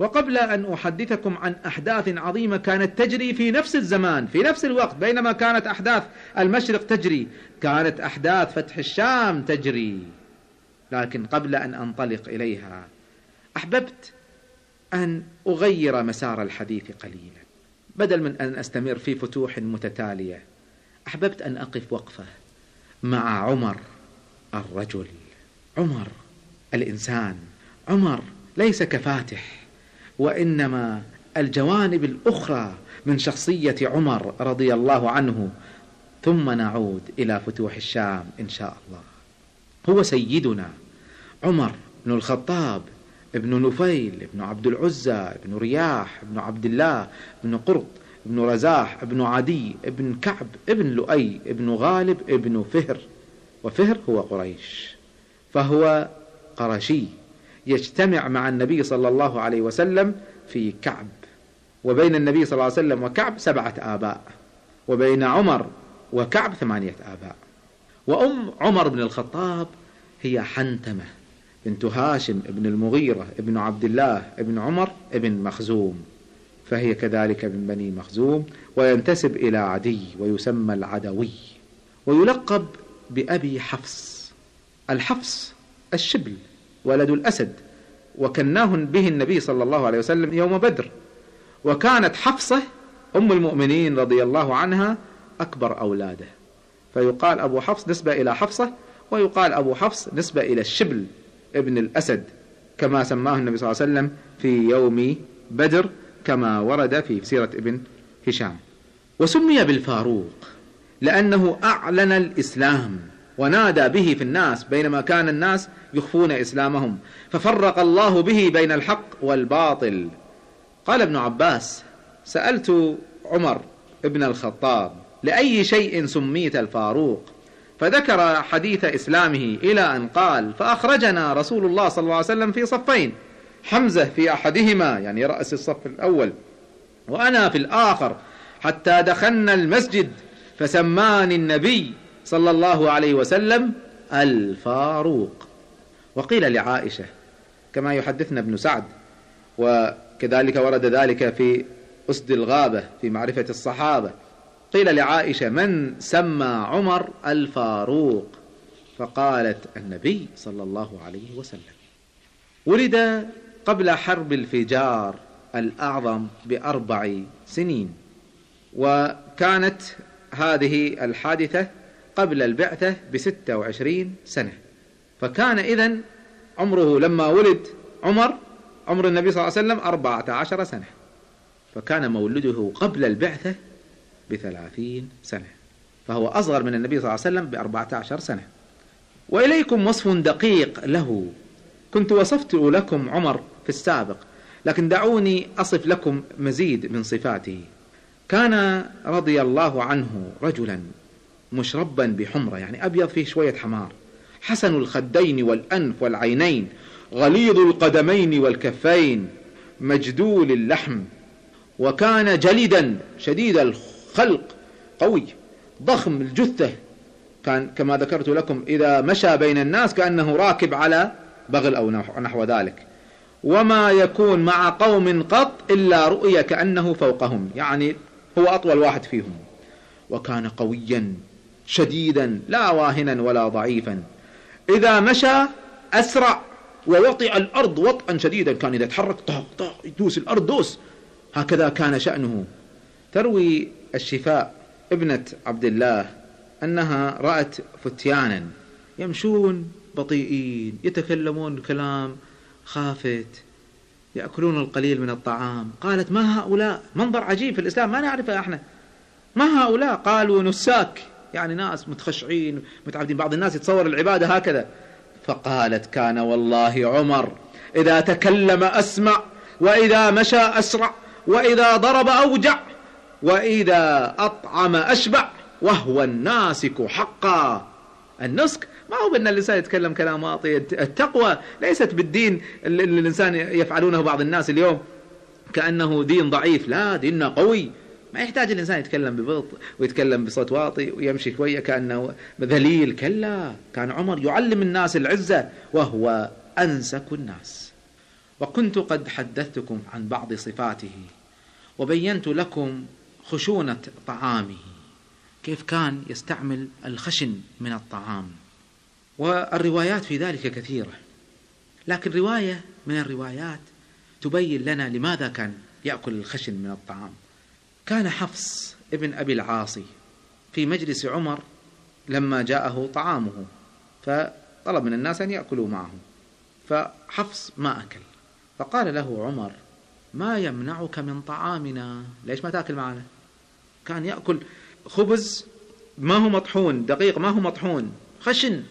وقبل أن أحدثكم عن أحداث عظيمة كانت تجري في نفس الزمان في نفس الوقت بينما كانت أحداث المشرق تجري كانت أحداث فتح الشام تجري. لكن قبل أن أنطلق إليها أحببت أن أغير مسار الحديث قليلا بدل من أن أستمر في فتوح متتالية أحببت أن أقف وقفة مع عمر الرجل. عمر الإنسان. عمر ليس كفاتح. وإنما الجوانب الأخرى من شخصية عمر رضي الله عنه. ثم نعود إلى فتوح الشام إن شاء الله. هو سيدنا عمر بن الخطاب ابن نفيل ابن عبد العزى ابن رياح ابن عبد الله ابن قرط ابن رزاح ابن عدي ابن كعب ابن لؤي ابن غالب ابن فهر. وفهر هو قريش. فهو قرشي. يجتمع مع النبي صلى الله عليه وسلم في كعب. وبين النبي صلى الله عليه وسلم وكعب سبعة آباء وبين عمر وكعب ثمانية آباء. وأم عمر بن الخطاب هي حنتمة بنت هاشم ابن المغيرة ابن عبد الله ابن عمر ابن مخزوم. فهي كذلك من بني مخزوم وينتسب إلى عدي ويسمى العدوي ويلقب بأبي حفص الحفص الشبل. ولد الأسد وكناه به النبي صلى الله عليه وسلم يوم بدر. وكانت حفصة أم المؤمنين رضي الله عنها أكبر أولاده. فيقال أبو حفص نسبة إلى حفصة ويقال أبو حفص نسبة إلى الشبل ابن الأسد كما سماه النبي صلى الله عليه وسلم في يوم بدر كما ورد في سيرة ابن هشام. وسمي بالفاروق لأنه أعلن الإسلام. ونادى به في الناس بينما كان الناس يخفون إسلامهم. ففرق الله به بين الحق والباطل. قال ابن عباس سألت عمر ابن الخطاب لأي شيء سميت الفاروق؟ فذكر حديث إسلامه إلى أن قال فأخرجنا رسول الله صلى الله عليه وسلم في صفين. حمزة في أحدهما يعني رأس الصف الأول وأنا في الآخر حتى دخلنا المسجد فسماني النبي. صلى الله عليه وسلم الفاروق. وقيل لعائشة كما يحدثنا ابن سعد وكذلك ورد ذلك في أسد الغابة في معرفة الصحابة. قيل لعائشة من سمى عمر الفاروق؟ فقالت النبي صلى الله عليه وسلم. ولد قبل حرب الفجار الأعظم بأربع سنين وكانت هذه الحادثة قبل البعثة بستة وعشرين سنة. فكان إذن عمره لما ولد عمر عمر النبي صلى الله عليه وسلم أربعة عشر سنة. فكان مولده قبل البعثة بثلاثين سنة. فهو أصغر من النبي صلى الله عليه وسلم بأربعة عشر سنة. وإليكم وصف دقيق له. كنت وصفت لكم عمر في السابق لكن دعوني أصف لكم مزيد من صفاته. كان رضي الله عنه رجلا. مشربا بحمرة يعني أبيض فيه شوية حمار. حسن الخدين والأنف والعينين غليظ القدمين والكفين مجدول اللحم. وكان جلدا شديد الخلق قوي ضخم الجثة. كان كما ذكرت لكم إذا مشى بين الناس كأنه راكب على بغل أو نحو ذلك. وما يكون مع قوم قط إلا رؤية كأنه فوقهم يعني هو أطول واحد فيهم. وكان قويا. شديدا لا واهنا ولا ضعيفا. إذا مشى أسرع ووطئ الأرض وطئا شديدا كان إذا تحرك طاق طاق يدوس الأرض دوس. هكذا كان شأنه. تروي الشفاء ابنة عبد الله أنها رأت فتيانا يمشون بطيئين يتكلمون كلام خافت يأكلون القليل من الطعام. قالت ما هؤلاء؟ منظر عجيب في الإسلام ما نعرفه إحنا. ما هؤلاء؟ قالوا نساك. يعني ناس متخشعين متعبدين. بعض الناس يتصور العبادة هكذا. فقالت كان والله عمر إذا تكلم أسمع وإذا مشى أسرع وإذا ضرب أوجع وإذا أطعم أشبع وهو الناسك حقا. النسك ما هو بأن الإنسان يتكلم كلام واطي. التقوى ليست بالدين اللي الإنسان يفعلونه بعض الناس اليوم. كأنه دين ضعيف لا ديننا قوي. ما يحتاج الإنسان يتكلم ببطء ويتكلم بصوت واطي ويمشي شوية كأنه ذليل كلا كان عمر يعلم الناس العزة وهو أنسك الناس. وكنت قد حدثتكم عن بعض صفاته وبينت لكم خشونة طعامه. كيف كان يستعمل الخشن من الطعام؟ والروايات في ذلك كثيرة. لكن رواية من الروايات تبين لنا لماذا كان يأكل الخشن من الطعام. كان حفص ابن أبي العاصي في مجلس عمر لما جاءه طعامه فطلب من الناس أن يأكلوا معه فحفص ما أكل فقال له عمر ما يمنعك من طعامنا؟ ليش ما تأكل معنا؟ كان يأكل خبز ما هو مطحون دقيق ما هو مطحون خشن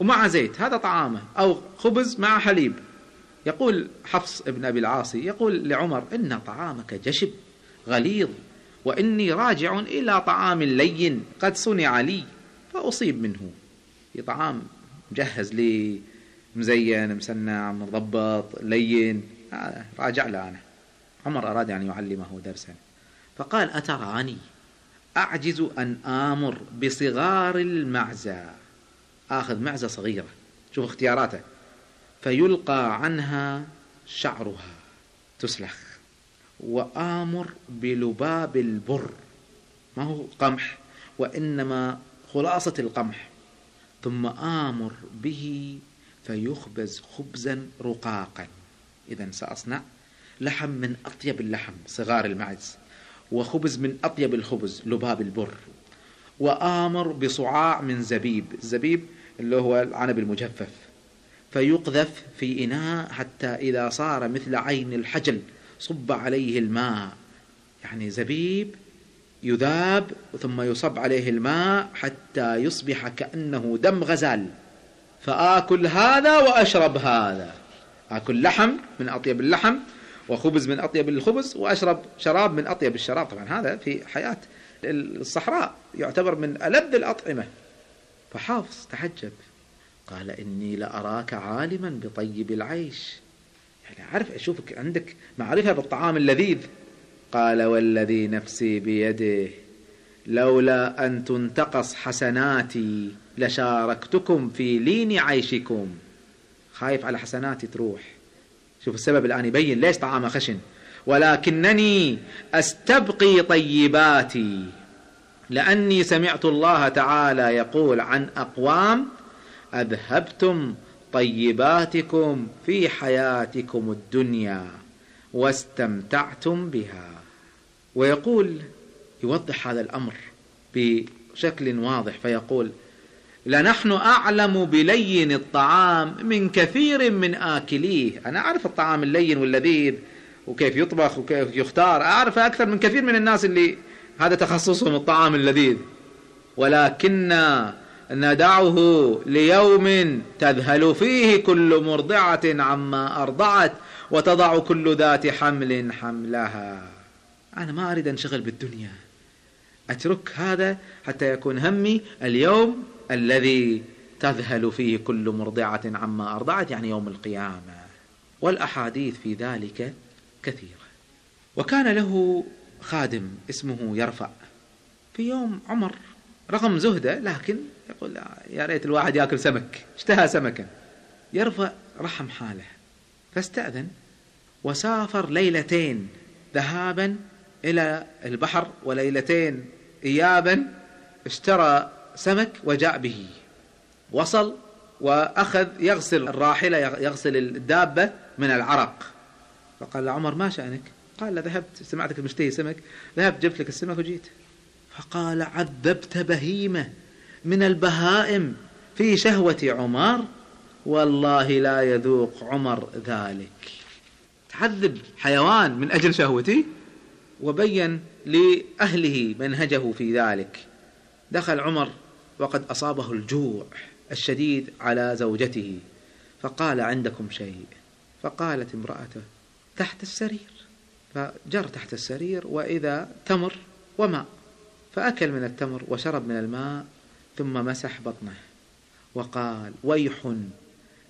ومع زيت هذا طعامه أو خبز مع حليب. يقول حفص ابن أبي العاصي يقول لعمر إن طعامك جشب غليظ وإني راجع إلى طعام لين قد صنع لي فأصيب منه. في طعام مجهز لي مزين مسنع مضبط لين. راجع له أنا. عمر أراد أن يعلمه درسا. فقال أتراني أعجز أن آمر بصغار المعزة. آخذ معزة صغيرة. شوف اختياراته. فيلقى عنها شعرها. تسلخ. وآمر بلباب البر. ما هو قمح؟ وإنما خلاصة القمح. ثم آمر به فيخبز خبزا رقاقا. إذا سأصنع لحم من أطيب اللحم صغار المعز. وخبز من أطيب الخبز لباب البر. وآمر بصعاع من زبيب. الزبيب اللي هو العنب المجفف. فيقذف في إناء حتى إذا صار مثل عين الحجل. صب عليه الماء. يعني زبيب يذاب ثم يصب عليه الماء حتى يصبح كأنه دم غزال. فآكل هذا وأشرب هذا. آكل لحم من أطيب اللحم وخبز من أطيب الخبز وأشرب شراب من أطيب الشراب. طبعا هذا في حياة الصحراء يعتبر من ألذ الأطعمة. فحافظ تعجب. قال إني لأراك عالما بطيب العيش. يعني عارف أشوفك عندك معرفة بالطعام اللذيذ. قال والذي نفسي بيده لولا أن تنتقص حسناتي لشاركتكم في لين عيشكم. خايف على حسناتي تروح. شوف السبب الآن يبين ليش طعامه خشن. ولكنني أستبقي طيباتي لأني سمعت الله تعالى يقول عن أقوام أذهبتم طيباتكم في حياتكم الدنيا واستمتعتم بها. ويقول يوضح هذا الأمر بشكل واضح فيقول لنحن أعلم بلين الطعام من كثير من آكليه. أنا أعرف الطعام اللين واللذيذ وكيف يطبخ وكيف يختار. أعرف أكثر من كثير من الناس اللي هذا تخصصهم الطعام اللذيذ. ولكن ندعه ليوم تذهل فيه كل مرضعة عما أرضعت وتضع كل ذات حمل حملها. أنا ما أريد أنشغل بالدنيا. أترك هذا حتى يكون همي اليوم الذي تذهل فيه كل مرضعة عما أرضعت يعني يوم القيامة. والأحاديث في ذلك كثيرة. وكان له خادم اسمه يرفع. في يوم عمر رغم زهدة لكن يقول يا ريت الواحد ياكل سمك. اشتهى سمكا. يرفع رحم حاله. فاستأذن وسافر ليلتين ذهابا إلى البحر وليلتين إيابا اشترى سمك وجاء به. وصل وأخذ يغسل الراحلة يغسل الدابة من العرق. فقال لعمر ما شأنك؟ قال ذهبت سمعتك مشتهي سمك ذهبت جبت لك السمك وجيت. فقال عذبت بهيمة. من البهائم في شهوة عمر والله لا يذوق عمر ذلك. تعذب حيوان من أجل شهوتي وبين لأهله منهجه في ذلك. دخل عمر وقد أصابه الجوع الشديد على زوجته فقال عندكم شيء؟ فقالت امرأته تحت السرير. فجر تحت السرير وإذا تمر وماء فأكل من التمر وشرب من الماء ثم مسح بطنه وقال ويح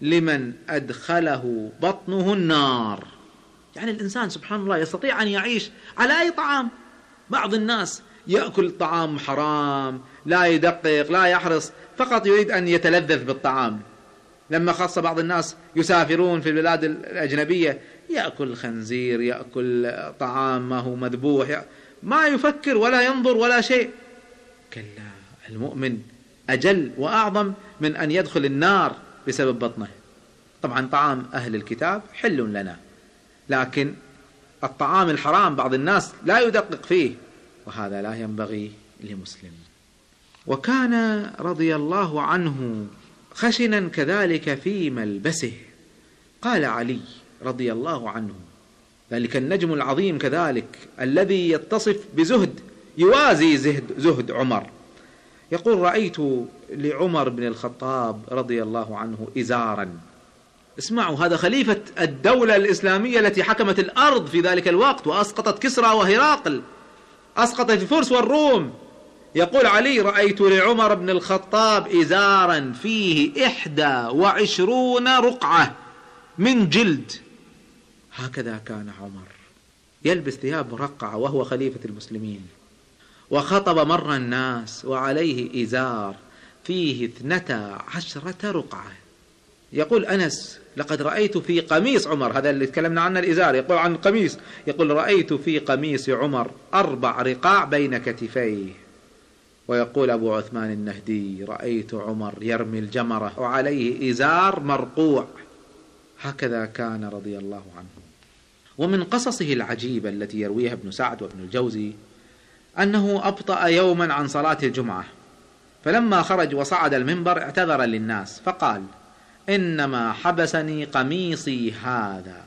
لمن أدخله بطنه النار. يعني الإنسان سبحان الله يستطيع أن يعيش على أي طعام. بعض الناس يأكل طعام حرام لا يدقق لا يحرص فقط يريد أن يتلذذ بالطعام. لما خاصة بعض الناس يسافرون في البلاد الأجنبية يأكل خنزير يأكل طعام ما هو مذبوح ما يفكر ولا ينظر ولا شيء. كلا المؤمن أجل وأعظم من أن يدخل النار بسبب بطنه. طبعا طعام أهل الكتاب حل لنا لكن الطعام الحرام بعض الناس لا يدقق فيه وهذا لا ينبغي لمسلم. وكان رضي الله عنه خشنا كذلك في ملبسه. قال علي رضي الله عنه ذلك النجم العظيم كذلك الذي يتصف بزهد يوازي زهد, زهد عمر. يقول رأيت لعمر بن الخطاب رضي الله عنه إزارا. اسمعوا هذا خليفة الدولة الإسلامية التي حكمت الأرض في ذلك الوقت وأسقطت كسرى وهراقل أسقطت الفرس والروم. يقول علي رأيت لعمر بن الخطاب إزارا فيه إحدى وعشرون رقعة من جلد. هكذا كان عمر يلبس ثياب مرقعة وهو خليفة المسلمين. وخطب مر الناس وعليه إزار فيه اثنتا عشرة رقعة. يقول أنس لقد رأيت في قميص عمر. هذا اللي تكلمنا عنه الإزار يقول عن القميص. يقول رأيت في قميص عمر أربع رقاع بين كتفيه. ويقول أبو عثمان النهدي رأيت عمر يرمي الجمرة وعليه إزار مرقوع. هكذا كان رضي الله عنه. ومن قصصه العجيبة التي يرويها ابن سعد وابن الجوزي أنه أبطأ يوما عن صلاة الجمعة. فلما خرج وصعد المنبر اعتذر للناس فقال إنما حبسني قميصي هذا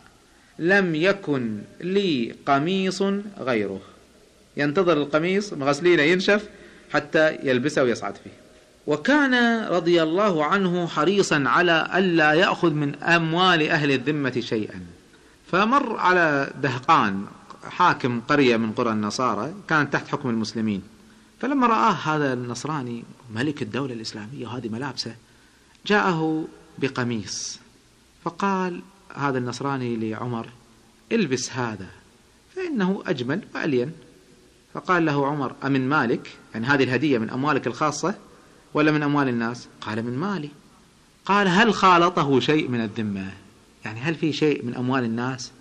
لم يكن لي قميص غيره. ينتظر القميص مغسلينه ينشف حتى يلبسه ويصعد فيه. وكان رضي الله عنه حريصا على ألا يأخذ من أموال أهل الذمة شيئا. فمر على دهقان حاكم قرية من قرى النصارى كانت تحت حكم المسلمين. فلما رآه هذا النصراني ملك الدولة الإسلامية وهذه ملابسه جاءه بقميص. فقال هذا النصراني لعمر البس هذا فإنه أجمل وألين. فقال له عمر أمن مالك؟ يعني هذه الهدية من أموالك الخاصة ولا من أموال الناس؟ قال من مالي. قال هل خالطه شيء من الذمة؟ يعني هل في شيء من أموال الناس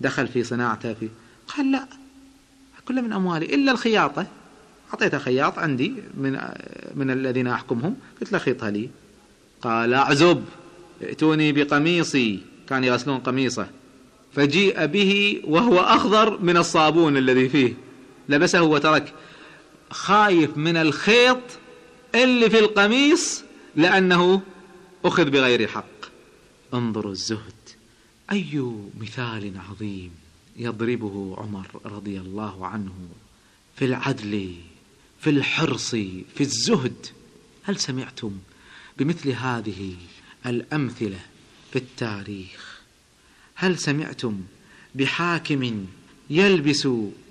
دخل في صناعته في قال لا. كله من أموالي. إلا الخياطة. أعطيته خياط عندي من من الذين أحكمهم. قلت له خيطها لي. قال أعزب ائتوني بقميصي. كان يغسلون قميصه. فجيء به وهو أخضر من الصابون الذي فيه. لبسه وترك خايف من الخيط اللي في القميص لأنه أخذ بغير حق. انظروا الزهد. أي مثال عظيم. يضربه عمر رضي الله عنه في العدل في الحرص في الزهد. هل سمعتم بمثل هذه الأمثلة في التاريخ؟ هل سمعتم بحاكم يلبس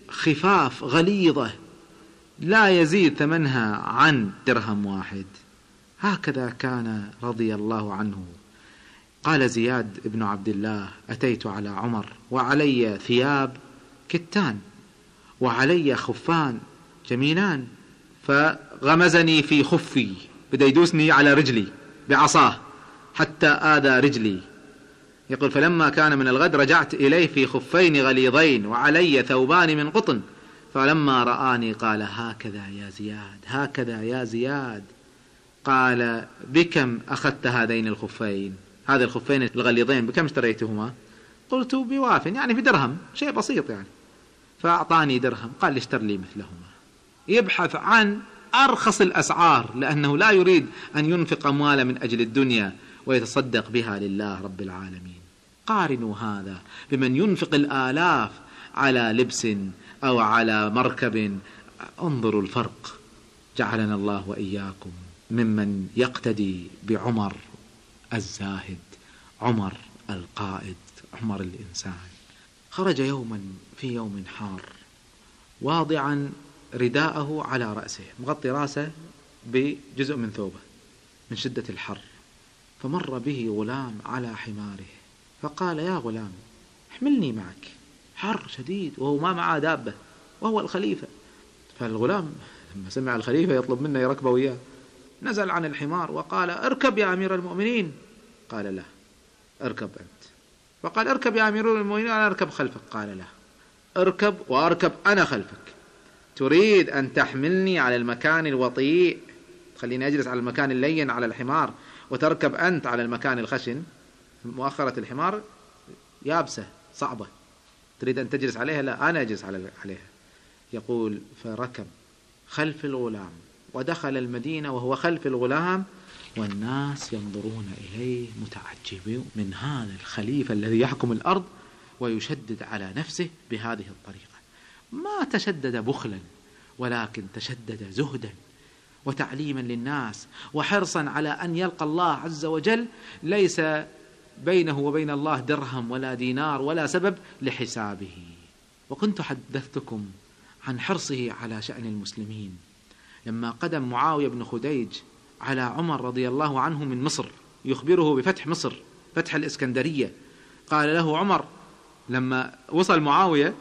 خفاف غليظة لا يزيد ثمنها عن درهم واحد؟ هكذا كان رضي الله عنه قال زياد بن عبد الله أتيت على عمر وعلي ثياب كتان وعلي خفان جميلان فغمزني في خفي بدا يدوسني على رجلي بعصاه حتى آذى رجلي. يقول فلما كان من الغد رجعت إليه في خفين غليظين وعلي ثوبان من قطن فلما رآني قال هكذا يا زياد هكذا يا زياد. قال بكم أخذت هذين الخفين؟ هذه الخفين الغليظين بكم اشتريتهما؟ قلت بواف يعني بدرهم شيء بسيط يعني. فأعطاني درهم قال اشتر لي مثلهما. يبحث عن أرخص الأسعار لأنه لا يريد أن ينفق أمواله من أجل الدنيا ويتصدق بها لله رب العالمين. قارنوا هذا بمن ينفق الآلاف على لبس أو على مركب. انظروا الفرق. جعلنا الله وإياكم ممن يقتدي بعمر. الزاهد عمر القائد عمر الإنسان. خرج يوما في يوم حار واضعا رداءه على رأسه مغطي رأسه بجزء من ثوبه من شدة الحر. فمر به غلام على حماره فقال يا غلام احملني معك حر شديد وهو ما معه دابة وهو الخليفة. فالغلام لما سمع الخليفة يطلب منه يركبه وياه نزل عن الحمار وقال اركب يا أمير المؤمنين. قال لا اركب أنت. فقال اركب يا أمير المؤمنين أنا أركب خلفك. قال لا اركب وأركب أنا خلفك. تريد أن تحملني على المكان الوطيء؟ تخليني أجلس على المكان اللين على الحمار وتركب أنت على المكان الخشن؟ مؤخرة الحمار يابسة صعبة. تريد أن تجلس عليها؟ لا أنا أجلس عليها. يقول فركب خلف الغلام. ودخل المدينة وهو خلف الغلام والناس ينظرون إليه متعجبين من هذا الخليفة الذي يحكم الأرض ويشدد على نفسه بهذه الطريقة. ما تشدد بخلا ولكن تشدد زهدا وتعليما للناس وحرصا على أن يلقى الله عز وجل. ليس بينه وبين الله درهم ولا دينار ولا سبب لحسابه. وكنت حدثتكم عن حرصه على شأن المسلمين. لما قدم معاوية بن خديج على عمر رضي الله عنه من مصر يخبره بفتح مصر فتح الإسكندرية. قال له عمر لما وصل معاوية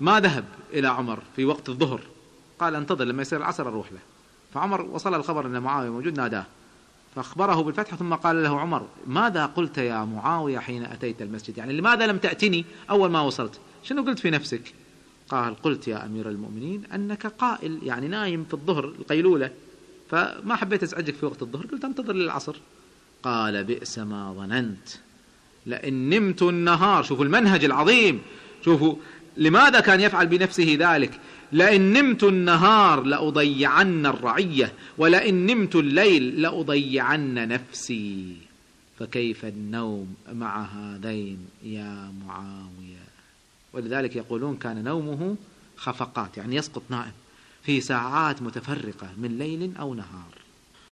ما ذهب إلى عمر في وقت الظهر؟ قال انتظر لما يصير العصر أروح له. فعمر وصل الخبر أن معاوية موجود ناداه. فأخبره بالفتح ثم قال له عمر ماذا قلت يا معاوية حين أتيت المسجد؟ يعني لماذا لم تأتني أول ما وصلت؟ شنو قلت في نفسك؟ قال قلت يا أمير المؤمنين أنك قائل يعني نايم في الظهر القيلولة فما حبيت أزعجك في وقت الظهر؟ قلت أنتظر للعصر. قال بئس ما ظننت. لئن نمت النهار شوفوا المنهج العظيم. شوفوا لماذا كان يفعل بنفسه ذلك؟ لئن نمت النهار لأضيعن الرعية ولئن نمت الليل لأضيعن نفسي. فكيف النوم مع هذين يا معاوية؟ ولذلك يقولون كان نومه خفقات يعني يسقط نائم في ساعات متفرقة من ليل أو نهار.